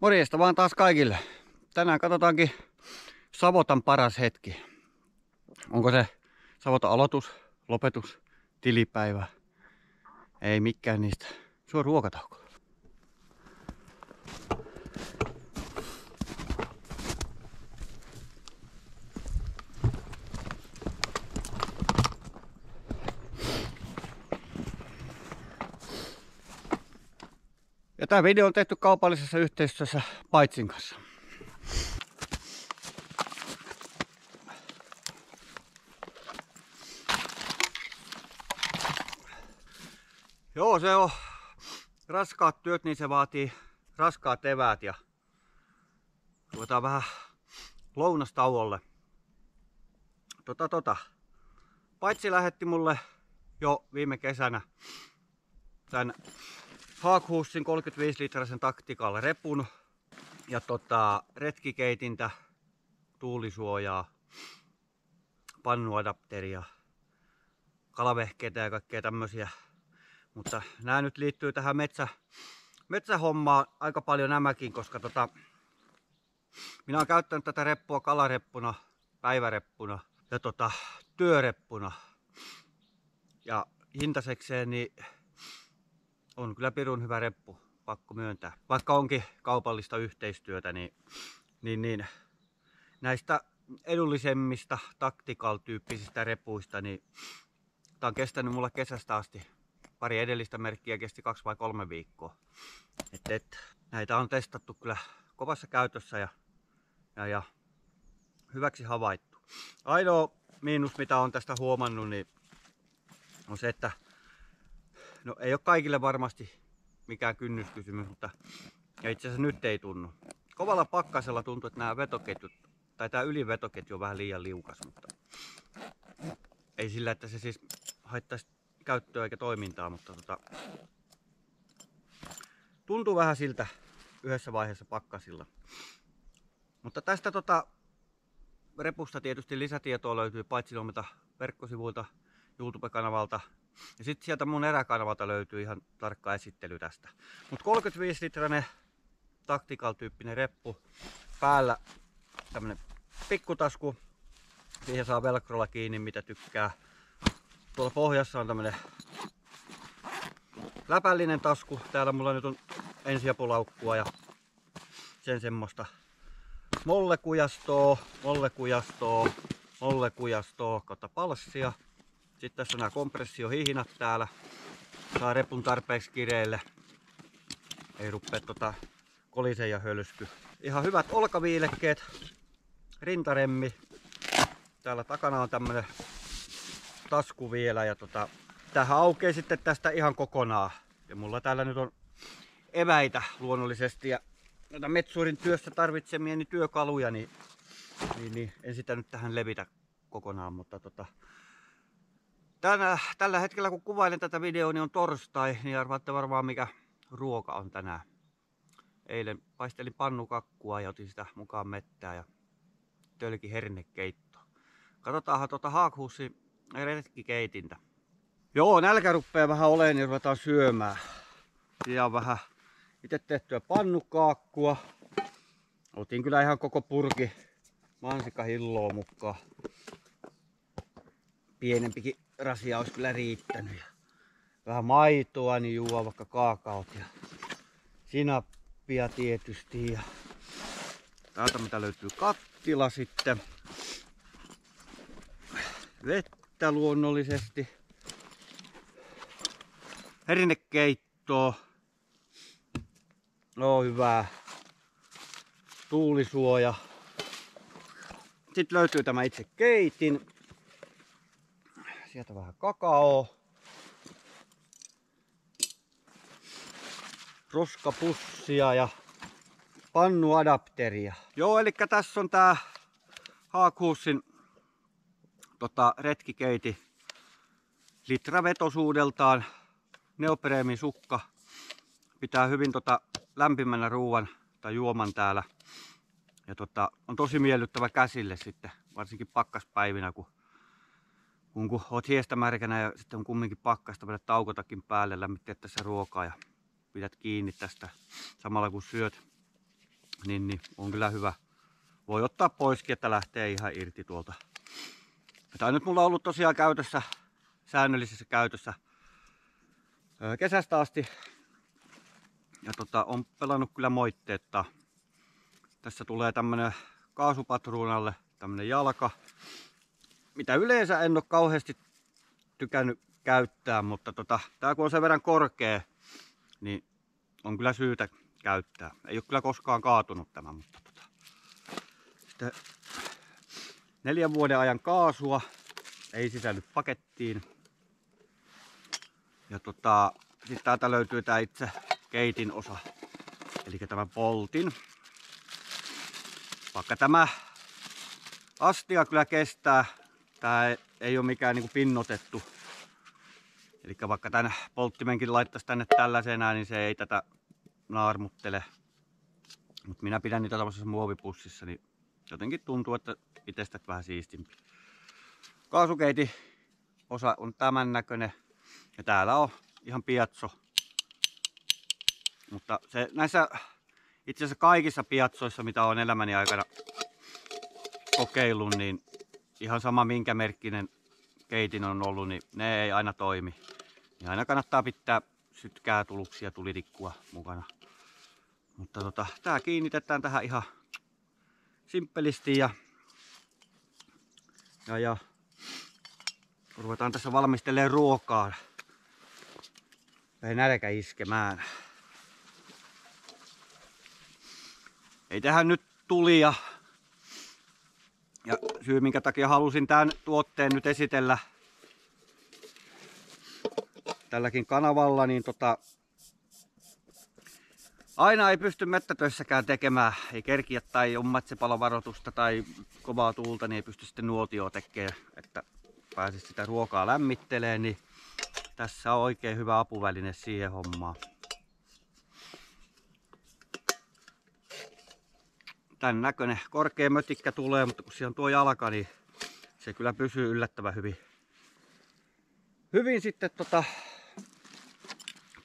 Morjesta vaan taas kaikille. Tänään katsotaankin Savotan paras hetki. Onko se Savotan aloitus, lopetus, tilipäivä? Ei mikään niistä. Se on ruokatauko. Ja tämä video on tehty kaupallisessa yhteistyössä Paitsin kanssa. Joo, se on raskaat työt, niin se vaatii raskaat eväät ja ruvetaan vähän lounastauolle. Tota, tota. Paitsi lähetti mulle jo viime kesänä tämän Haakhussin 35 litrasen taktikalla repun ja tota, retkikeitintä, tuulisuojaa, pannuadapteria, kalavehkeitä ja kaikkea tämmösiä. Mutta nämä nyt liittyy tähän metsä, metsähommaan aika paljon nämäkin, koska tota, minä olen käyttänyt tätä reppua kalareppuna, päiväreppuna ja tota, työreppuna. Ja hintasekseen niin on kyllä pirun hyvä reppu, pakko myöntää. Vaikka onkin kaupallista yhteistyötä, niin, niin, niin näistä edullisemmista tactical-tyyppisistä repuista, niin tämä on kestänyt mulla kesästä asti. Pari edellistä merkkiä kesti kaksi vai kolme viikkoa. Et, et, näitä on testattu kyllä kovassa käytössä ja, ja, ja hyväksi havaittu. Ainoa miinus mitä on tästä huomannut, niin on se, että no ei ole kaikille varmasti mikään kynnyskysymys, mutta ja itse asiassa nyt ei tunnu. Kovalla pakkasella tuntuu, että nämä vetoketjut, tai tämä ylivetoketju on vähän liian liukas, mutta ei sillä, että se siis haittaisi käyttöä eikä toimintaa, mutta tota, tuntuu vähän siltä yhdessä vaiheessa pakkasilla. Mutta tästä tota, repusta tietysti lisätietoa löytyy paitsi verkkosivuilta, YouTube-kanavalta ja sitten sieltä mun eräkanavalta löytyy ihan tarkka esittely tästä. Mutta 35 litrainen tactical tyyppinen reppu. Päällä tämmönen pikkutasku. Siihen saa velcrolla kiinni mitä tykkää. Tuolla pohjassa on tämmönen läpällinen tasku. Täällä mulla nyt on ensiapulaukkua ja sen semmoista mollekujastoa, mollekujastoa, mollekujastoa, kautta palssia. Sitten tässä on nämä kompressiohihnat täällä. Saa repun tarpeeksi kireille. Ei rupea tota kolise ja hölsky. Ihan hyvät olkaviilekkeet. Rintaremmi. Täällä takana on tämmönen tasku vielä ja tota, tähän aukeaa sitten tästä ihan kokonaan. Ja mulla täällä nyt on eväitä luonnollisesti ja noita metsurin työssä tarvitsemia niin työkaluja, niin, niin, niin, en sitä nyt tähän levitä kokonaan, mutta tota, Tänä, tällä hetkellä kun kuvailen tätä videoa, niin on torstai, niin arvaatte varmaan mikä ruoka on tänään. Eilen paistelin pannukakkua ja otin sitä mukaan mettää ja tölki hernekeitto. Katsotaanhan tuota Haakhussin retkikeitintä. Joo, nälkä rupeaa vähän olemaan, niin ruvetaan syömään. Ja on vähän itse tehtyä pannukaakkua. Otin kyllä ihan koko purki mansikahilloa mukaan. Pienempikin rasia olisi kyllä riittänyt. Ja vähän maitoa, niin juo vaikka kaakaot ja sinappia tietysti. Ja täältä mitä löytyy kattila sitten. Vettä luonnollisesti. Herinnekeittoa. No hyvää. Tuulisuoja. Sitten löytyy tämä itse keitin. Sieltä vähän kakao. Roskapussia ja pannuadapteria. Joo, eli tässä on tää Haakuussin tota, retkikeiti litravetosuudeltaan neopreemin sukka pitää hyvin tota, lämpimänä ruuan tai juoman täällä. Ja tota, on tosi miellyttävä käsille sitten, varsinkin pakkaspäivinä, kun kun, kun oot hiestämärkänä ja sitten on kumminkin pakkasta vedät taukotakin päälle, lämmittää tässä ruokaa ja pidät kiinni tästä samalla kun syöt. niin, niin on kyllä hyvä. Voi ottaa poiskin, että lähtee ihan irti tuolta. Tämä nyt mulla on ollut tosiaan käytössä, säännöllisessä käytössä kesästä asti. Ja tota, on pelannut kyllä moitteetta. Tässä tulee tämmönen kaasupatruunalle tämmönen jalka, mitä yleensä en ole kauheasti tykännyt käyttää, mutta tota, tää kun on sen verran korkea, niin on kyllä syytä käyttää. Ei ole kyllä koskaan kaatunut tämä, mutta tota. Sitten neljän vuoden ajan kaasua ei sisälly pakettiin. Ja tota, sitten täältä löytyy tää itse keitin osa, eli tämä poltin. Vaikka tämä astia kyllä kestää, tää ei ole mikään niinku pinnotettu. Eli vaikka tämän polttimenkin laittaisi tänne tällaisena, niin se ei tätä naarmuttele. Mutta minä pidän niitä tämmöisessä muovipussissa, niin jotenkin tuntuu, että itsestä vähän siistimpi. Kaasukeiti osa on tämän näköinen ja täällä on ihan piatso. Mutta se, näissä itse asiassa kaikissa piatsoissa, mitä on elämäni aikana kokeillut, niin ihan sama minkä merkkinen keitin on ollut, niin ne ei aina toimi. Ja aina kannattaa pitää sytkää tuluksia tulitikkua mukana. Mutta tota, tää kiinnitetään tähän ihan simppelisti ja, ja, ja ruvetaan tässä valmistelemaan ruokaa. Ei nälkä iskemään. Ei tähän nyt tuli ja, ja syy minkä takia halusin tämän tuotteen nyt esitellä tälläkin kanavalla, niin tota, aina ei pysty mettätöissäkään tekemään, ei kerkiä tai on matsipalovaroitusta tai kovaa tuulta, niin ei pysty sitten nuotioa tekemään, että pääsisi sitä ruokaa lämmittelemään, niin tässä on oikein hyvä apuväline siihen hommaan. Tän näköinen korkea mötikkä tulee, mutta kun siellä on tuo jalka, niin se kyllä pysyy yllättävän hyvin. Hyvin sitten tota,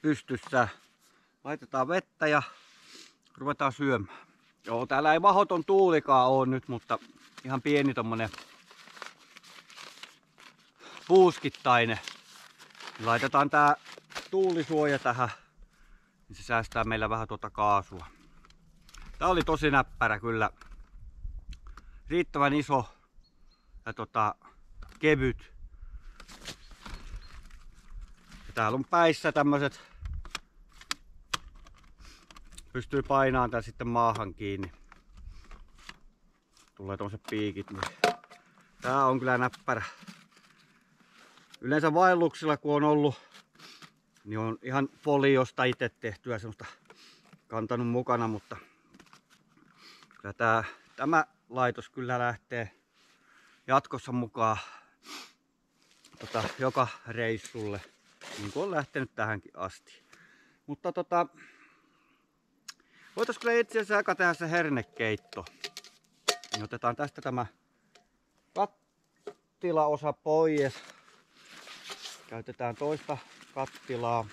pystyssä. Laitetaan vettä ja ruvetaan syömään. Joo, täällä ei mahoton tuulikaan ole nyt, mutta ihan pieni tommonen puuskittainen. Laitetaan tää tuulisuoja tähän, niin se säästää meillä vähän tuota kaasua. Tää oli tosi näppärä kyllä. Riittävän iso ja tota, kevyt. Ja täällä on päissä tämmöiset pystyy painaan tän sitten maahan kiinni. Tulee tommoset piikit. Niin tää on kyllä näppärä. Yleensä vaelluksilla kun on ollut, niin on ihan foliosta itse tehtyä semmoista kantanut mukana, mutta kyllä tää, tämä laitos kyllä lähtee jatkossa mukaan tota, joka reissulle, niin kuin on lähtenyt tähänkin asti. Mutta tota, Voitais kyllä itse asiassa aika tehdä se hernekeitto. Niin otetaan tästä tämä kattilaosa pois. Käytetään toista kattilaa.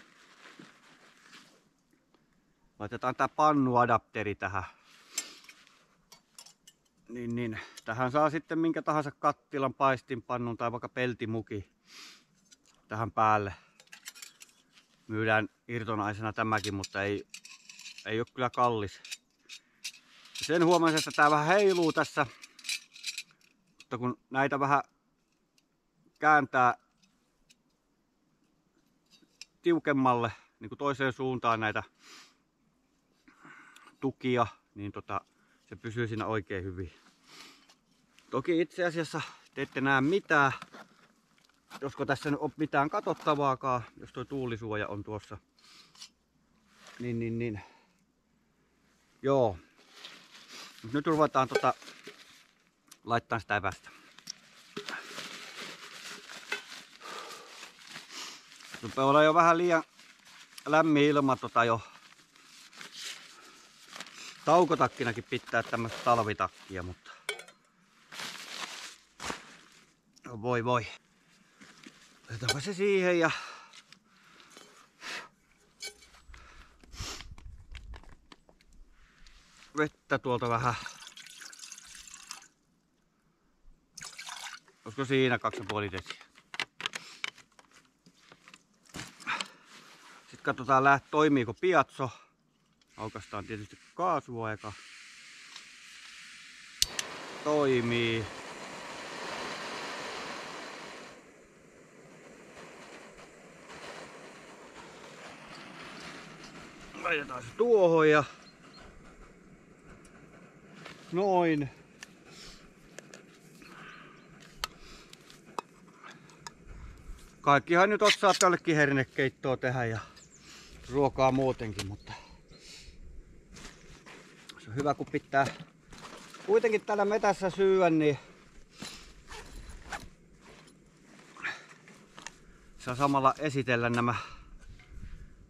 Laitetaan tää pannuadapteri tähän. Niin, niin. Tähän saa sitten minkä tahansa kattilan, paistinpannun tai vaikka peltimuki tähän päälle. Myydään irtonaisena tämäkin, mutta ei ei ole kyllä kallis. Sen huomasin, että tää vähän heiluu tässä. Mutta kun näitä vähän kääntää tiukemmalle niin kuin toiseen suuntaan näitä tukia, niin tota, se pysyy siinä oikein hyvin. Toki itse asiassa te ette näe mitään, josko tässä nyt on mitään katsottavaakaan, jos tuo tuulisuoja on tuossa. Niin, niin, niin. Joo. Nyt ruvetaan tota, laittaa sitä evästä. Rupeaa olla jo vähän liian lämmin ilma tota jo. Taukotakkinakin pitää tämmöistä talvitakkia, mutta voi voi. Otetaanpa se siihen ja vettä tuolta vähän. Olisiko siinä 2,5 desiä? Sitten katsotaan läht, toimiiko piatso. Aukastaan tietysti kaasuaika. Toimii. Laitetaan se tuohon ja noin. Kaikkihan nyt osaa tällekin hernekeittoa tehdä ja ruokaa muutenkin, mutta se on hyvä kun pitää kuitenkin täällä metässä syödä, niin saa samalla esitellä nämä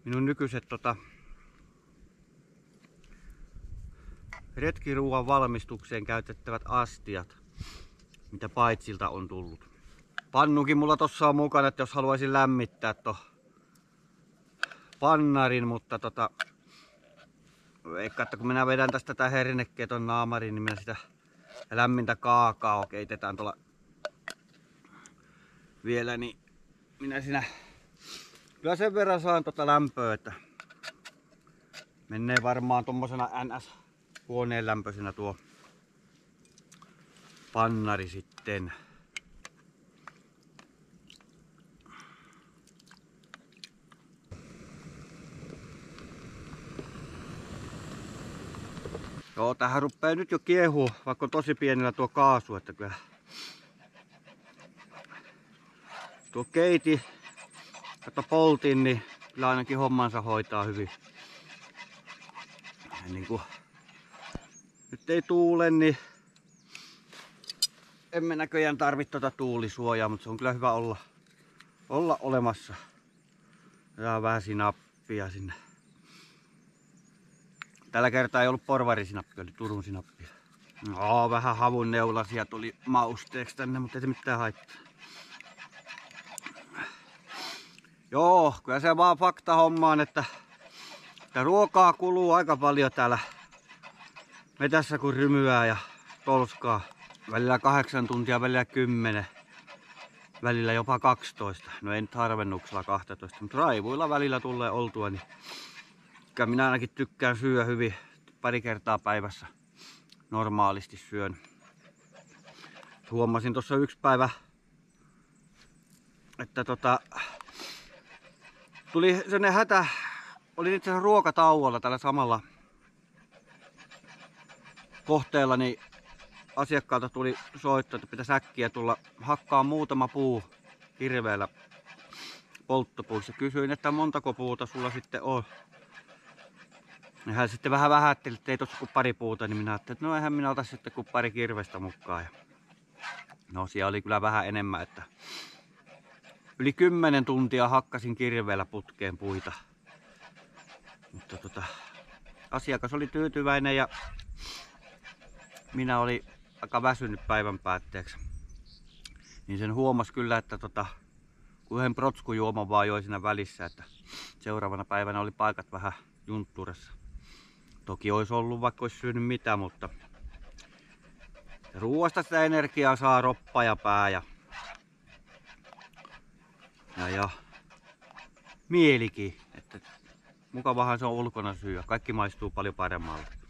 minun nykyiset tota, retkiruuan valmistukseen käytettävät astiat, mitä paitsilta on tullut. Pannukin mulla tossa on mukana, että jos haluaisin lämmittää to pannarin, mutta tota, Veikka, että kun minä vedän tästä tää herneketon naamariin, niin minä sitä lämmintä kaakao keitetään tuolla vielä, niin minä siinä kyllä sen verran saan tota lämpöä, että menee varmaan tommosena NS huoneen lämpöisenä tuo pannari sitten. Joo, tähän rupeaa nyt jo kiehua, vaikka on tosi pienellä tuo kaasu, että kyllä tuo keiti, että poltin, niin kyllä ainakin hommansa hoitaa hyvin. Niin kuin nyt ei tuule, niin emme näköjään tarvitse tuota tuulisuojaa, mutta se on kyllä hyvä olla, olla olemassa. Ja vähän sinappia sinne. Tällä kertaa ei ollut porvarisinappi, oli Turun sinappi. No, vähän havun neulasia tuli mausteeksi tänne, mutta ei se mitään haittaa. Joo, kyllä se vaan fakta hommaan, että, että ruokaa kuluu aika paljon täällä metässä kun rymyää ja tolskaa. Välillä kahdeksan tuntia, välillä kymmenen. Välillä jopa 12. No en harvennuksella 12, mutta raivuilla välillä tulee oltua. Niin minä ainakin tykkään syödä hyvin pari kertaa päivässä. Normaalisti syön. Huomasin tuossa yksi päivä, että tota, tuli sellainen hätä, oli itse asiassa ruokatauolla tällä samalla kohteella, niin asiakkaalta tuli soitto, että pitäisi äkkiä tulla hakkaa muutama puu hirveellä polttopuussa. Kysyin, että montako puuta sulla sitten on. Ja hän sitten vähän vähätteli, että ei tossa kuin pari puuta, niin minä ajattelin, että no eihän minä ota sitten kuin pari kirvestä mukaan. Ja no siellä oli kyllä vähän enemmän, että yli 10 tuntia hakkasin kirveellä putkeen puita. Mutta tota, asiakas oli tyytyväinen ja minä oli aika väsynyt päivän päätteeksi. Niin sen huomas kyllä, että tota, kun yhden protskujuoman vaan joi siinä välissä, että seuraavana päivänä oli paikat vähän juntturessa. Toki olisi ollut vaikka olisi syönyt mitä, mutta ruoasta sitä energiaa saa roppa ja pää ja, ja, ja mielikin. Että mukavahan se on ulkona syödä. Kaikki maistuu paljon paremmalle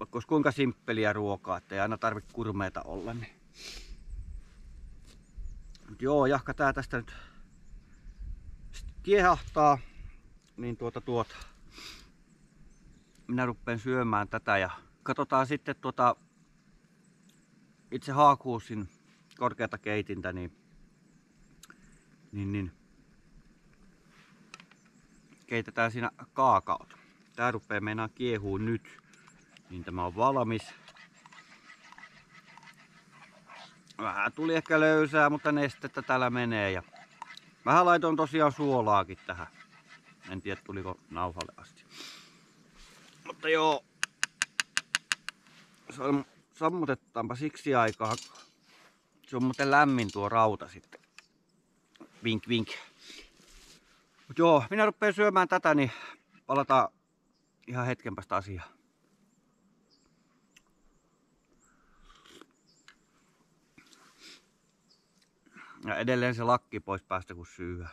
vaikka olisi kuinka simppeliä ruokaa, että ei aina tarvitse kurmeita olla. Niin. Mut joo, jahka tää tästä nyt kiehahtaa, niin tuota tuota. Minä rupean syömään tätä ja katsotaan sitten tuota itse haakuusin korkeata keitintä, niin, niin, niin keitetään siinä kaakaot. Tää rupeaa meinaa kiehuu nyt niin tämä on valmis. Vähän tuli ehkä löysää, mutta nestettä täällä menee. Ja vähän laitoin tosiaan suolaakin tähän. En tiedä tuliko nauhalle asti. Mutta joo. Sammutetaanpa siksi aikaa. Se on muuten lämmin tuo rauta sitten. Vink vink. Mut joo, minä rupean syömään tätä, niin palataan ihan hetken päästä asiaa. Ja edelleen se lakki pois päästä kun syyhä.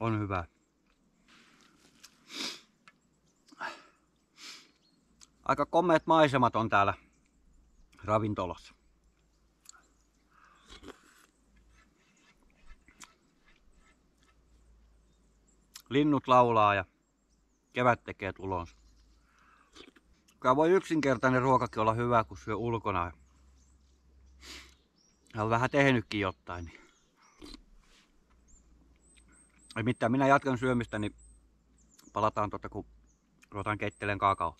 On hyvä. Aika komeet maisemat on täällä ravintolassa. Linnut laulaa ja kevät tekee tulonsa. Kyllä voi yksinkertainen ruokakin olla hyvä, kun syö ulkona. Ja on vähän tehnytkin jotain. Niin. Ei mitään, minä jatkan syömistä, niin palataan tuota, kun ruvetaan keittelemään kakao.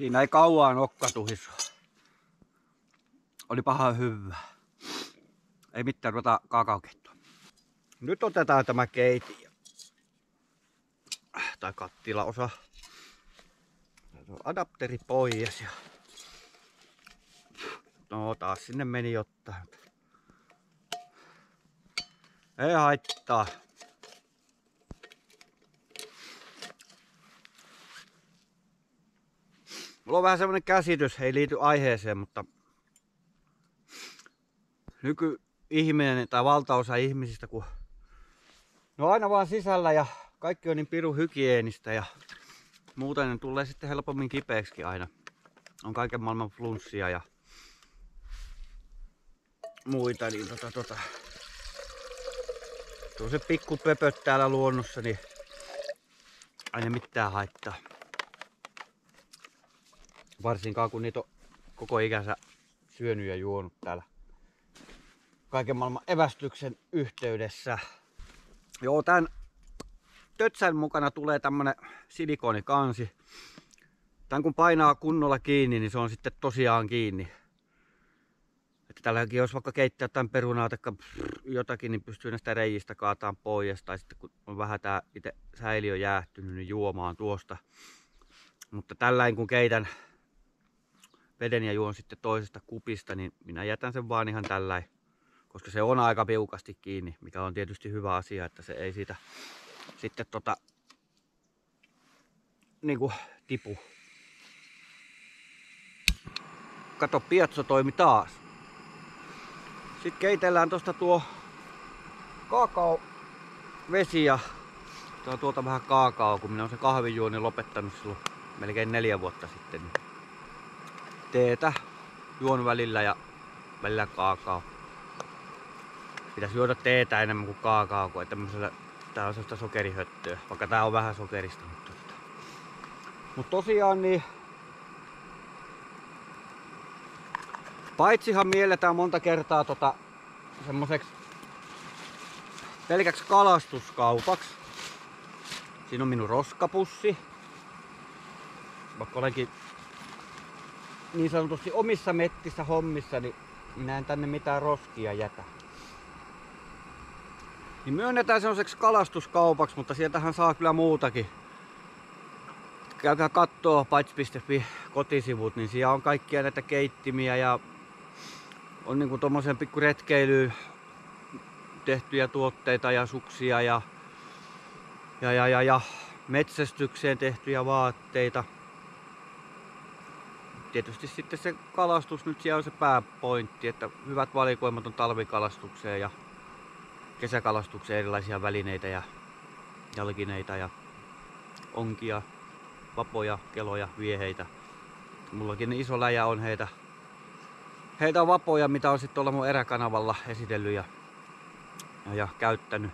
Siinä ei kauan okka tuhisu. Oli paha hyvä. Ei mitään ruveta kakaokettua. Nyt otetaan tämä keiti. Tai kattilaosa. Adapteri pois ja... No taas sinne meni jotain. Ei haittaa. Mulla on vähän semmonen käsitys, ei liity aiheeseen, mutta nykyihminen tai valtaosa ihmisistä, kun ne on aina vaan sisällä ja kaikki on niin pirun hygienistä ja muuten ne tulee sitten helpommin kipeäksi aina. On kaiken maailman flunssia ja muita, niin tota, tota. Tuo se pikku pöpöt täällä luonnossa, niin aina mitään haittaa. Varsinkaan kun niitä on koko ikänsä syönyt ja juonut täällä kaiken maailman evästyksen yhteydessä. Joo, tän tötsän mukana tulee tämmönen silikonikansi. Tän kun painaa kunnolla kiinni, niin se on sitten tosiaan kiinni. Että tälläkin jos vaikka keittää tämän perunaa tai jotakin, niin pystyy näistä reijistä kaataan pois. Tai sitten kun on vähän tää itse säiliö jäähtynyt, niin juomaan tuosta. Mutta tällä kun keitän veden ja juon sitten toisesta kupista, niin minä jätän sen vaan ihan tällä koska se on aika piukasti kiinni, mikä on tietysti hyvä asia, että se ei siitä sitten tota, niinku tipu. Kato, piatso toimi taas. Sitten keitellään tosta tuo kaakao vesi ja tuo tuolta vähän kaakao, kun minä olen se kahvijuoni lopettanut silloin melkein neljä vuotta sitten. Niin teetä juon välillä ja välillä kaakao. Pitäisi juoda teetä enemmän kuin kaakao, kun tämmöisellä tää on sellaista sokerihöttöä, vaikka tää on vähän sokerista. Mutta, tota. Mut tosiaan niin Paitsihan mielletään monta kertaa tota, semmoiseksi pelkäksi kalastuskaupaksi. Siinä on minun roskapussi. Vaikka olenkin niin sanotusti omissa mettissä hommissa, niin minä en tänne mitään roskia jätä. Niin myönnetään semmoiseksi kalastuskaupaksi, mutta sieltähän saa kyllä muutakin. Käykää kattoo paits.fi kotisivut, niin siellä on kaikkia näitä keittimiä ja on niinku tommosen pikku retkeilyyn tehtyjä tuotteita ja suksia ja, ja, ja, ja, ja metsästykseen tehtyjä vaatteita tietysti sitten se kalastus nyt siellä on se pääpointti, että hyvät valikoimat on talvikalastukseen ja kesäkalastukseen erilaisia välineitä ja jalkineita ja onkia, vapoja, keloja, vieheitä. Mullakin iso läjä on heitä, heitä vapoja, mitä on sitten tuolla mun eräkanavalla esitellyt ja, ja, ja käyttänyt.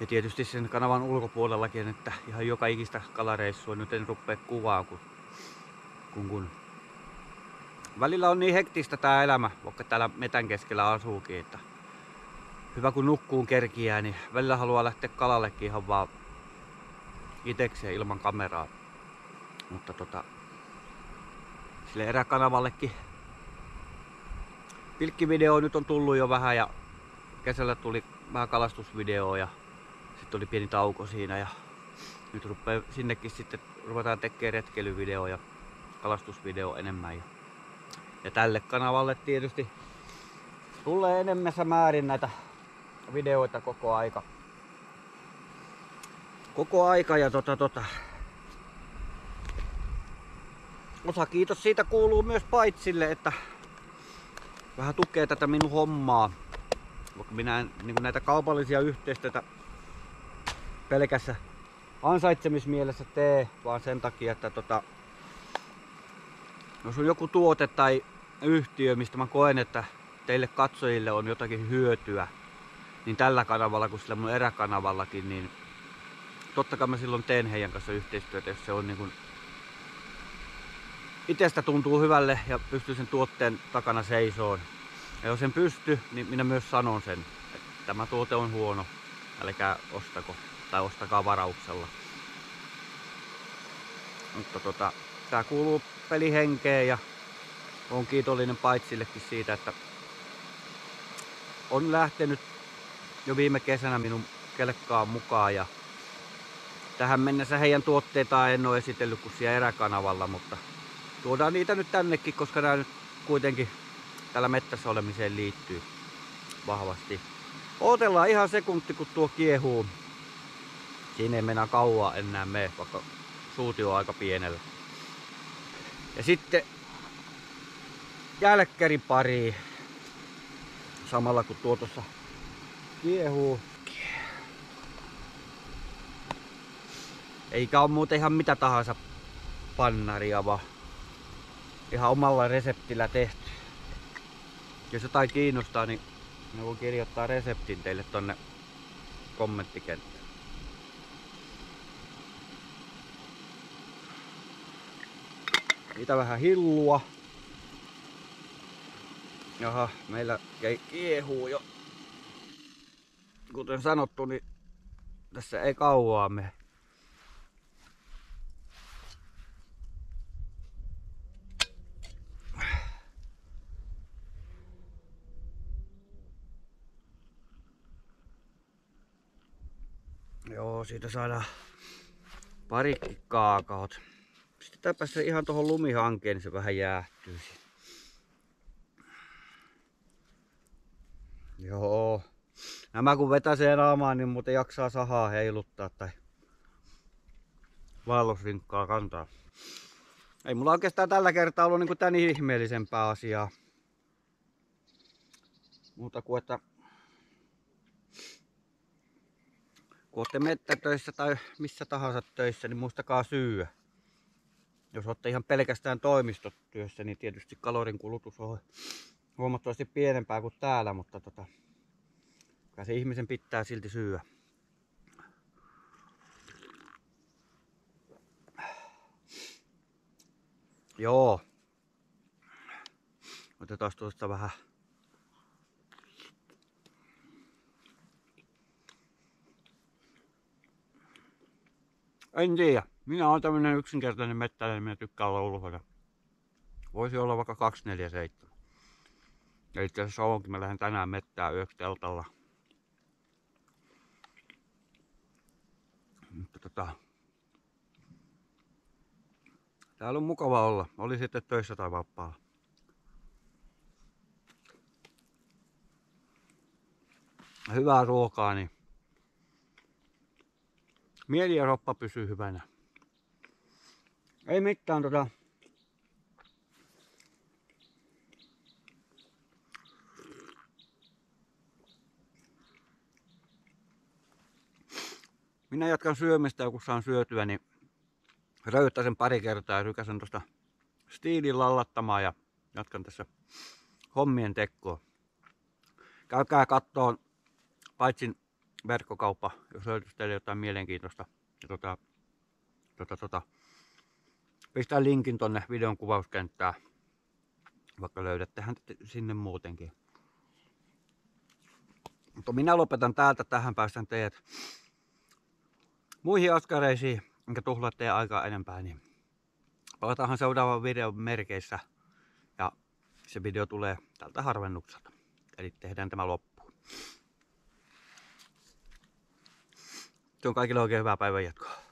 Ja tietysti sen kanavan ulkopuolellakin, että ihan joka ikistä kalareissua nyt en rupea kuvaa, kun, kun, kun välillä on niin hektistä tää elämä, vaikka täällä metän keskellä asuukin, että hyvä kun nukkuun kerkiää, niin välillä haluaa lähteä kalallekin ihan vaan itekseen ilman kameraa. Mutta tota, sille eräkanavallekin pilkkivideo nyt on tullut jo vähän ja kesällä tuli vähän kalastusvideoa ja sitten oli pieni tauko siinä ja nyt rupeaa sinnekin sitten ruvetaan tekemään retkeilyvideo ja kalastusvideo enemmän. Ja, ja tälle kanavalle tietysti tulee enemmässä määrin näitä videoita koko aika. Koko aika ja tota tota. Osa kiitos siitä kuuluu myös Paitsille, että vähän tukee tätä minun hommaa. Vaikka minä en niin näitä kaupallisia yhteistyötä pelkässä ansaitsemismielessä tee, vaan sen takia, että tota, jos on joku tuote tai yhtiö, mistä mä koen, että teille katsojille on jotakin hyötyä, niin tällä kanavalla kuin sillä mun eräkanavallakin, niin totta kai mä silloin teen heidän kanssa yhteistyötä, jos se on niin kuin itsestä tuntuu hyvälle ja pystyy sen tuotteen takana seisoon. Ja jos en pysty, niin minä myös sanon sen, että tämä tuote on huono, älkää ostako tai ostakaa varauksella. Mutta tota, tää kuuluu pelihenkeen ja on kiitollinen Paitsillekin siitä, että on lähtenyt jo viime kesänä minun kelkkaan mukaan ja tähän mennessä heidän tuotteitaan en ole esitellyt kuin siellä eräkanavalla, mutta tuodaan niitä nyt tännekin, koska nämä nyt kuitenkin tällä mettässä olemiseen liittyy vahvasti. Odotellaan ihan sekunti, kun tuo kiehuu. Siinä ei mennä kauaa enää mene, vaikka suuti on aika pienellä. Ja sitten jälkkäri pari. Samalla kun tuo tuossa kiehuu. Eikä ole muuten ihan mitä tahansa pannaria, vaan ihan omalla reseptillä tehty. Jos jotain kiinnostaa, niin voin kirjoittaa reseptin teille tonne kommenttikenttään. Mitä vähän hillua. Jaha, meillä kiehuu jo. Kuten sanottu, niin tässä ei kauaa me. Joo, siitä saadaan parikki kaakaot. Pistetäänpä se ihan tuohon lumihankeen, niin se vähän jäähtyy. Joo. Nämä kun vetäsee naamaan, niin muuten jaksaa sahaa heiluttaa tai vaellusrinkkaa kantaa. Ei mulla oikeastaan tällä kertaa ollut niin tän ihmeellisempää asiaa. Muuta kuin että kun olette mettätöissä tai missä tahansa töissä, niin muistakaa syyä. Jos olette ihan pelkästään toimistotyössä, niin tietysti kalorin kulutus on huomattavasti pienempää kuin täällä, mutta tota, kai se ihmisen pitää silti syyä. Joo. Otetaan tuosta vähän En tiedä. Minä olen tämmönen yksinkertainen mettäinen, minä tykkään olla ulkona. Voisi olla vaikka 247. Ja itse asiassa onkin, mä lähden tänään mettää yöksi teltalla. Mutta tota, täällä on mukava olla. Oli sitten töissä tai vapaalla. Hyvää ruokaa, niin mieli ja roppa pysyy hyvänä. Ei mitään tota. Minä jatkan syömistä ja kun saan syötyä, niin röyttäisen pari kertaa ja rykäsen tuosta stiilin lallattamaan ja jatkan tässä hommien tekkoa. Käykää kattoon paitsi verkkokauppa, jos löytyisi teille jotain mielenkiintoista. Ja tota, tota, tota, pistän linkin tonne videon kuvauskenttään, vaikka löydättehän sinne muutenkin. Mutta minä lopetan täältä, tähän päästän teidät muihin askareisiin, enkä tuhlaa teidän aikaa enempää, niin palataanhan seuraavan videon merkeissä ja se video tulee tältä harvennukselta. Eli tehdään tämä loppuun. Se on kaikille oikein hyvää päivän jatkoa.